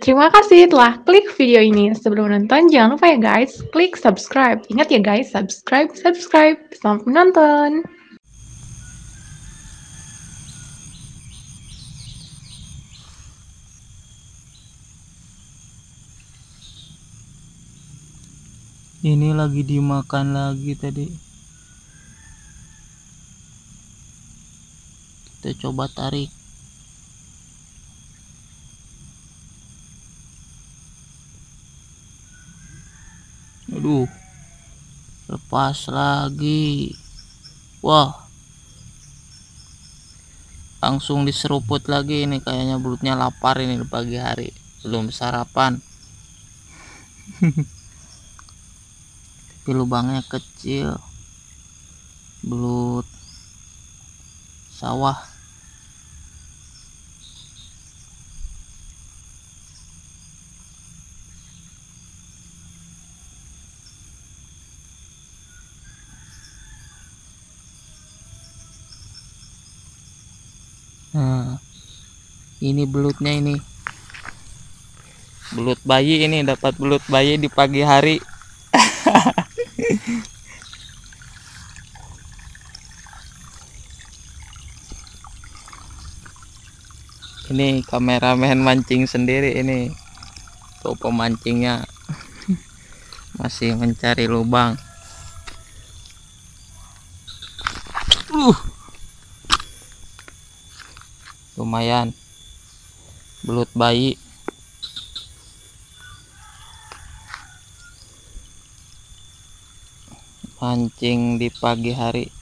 Terima kasih telah klik video ini. Sebelum menonton, jangan lupa ya guys, klik subscribe. Ingat ya guys, subscribe, subscribe. Selamat menonton. ini lagi dimakan lagi tadi kita coba tarik. Aduh. Lepas lagi. Wah. Langsung diseruput lagi ini kayaknya belutnya lapar ini di pagi hari. Belum sarapan. Tapi lubangnya kecil. Belut sawah Nah, ini belutnya ini. Belut bayi ini dapat belut bayi di pagi hari. ini kameramen mancing sendiri ini. Tuh pemancingnya masih mencari lubang. Uh. Lumayan. Belut bayi. Mancing di pagi hari